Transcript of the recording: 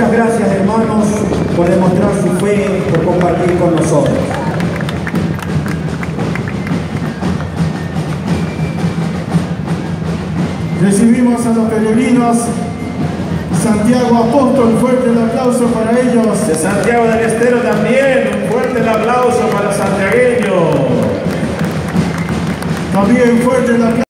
Muchas gracias hermanos por demostrar su fe, por compartir con nosotros. Recibimos a los peregrinos Santiago Apóstol, fuerte el aplauso para ellos. De Santiago del Estero también, un fuerte el aplauso para los santiagueños. También fuerte el aplauso.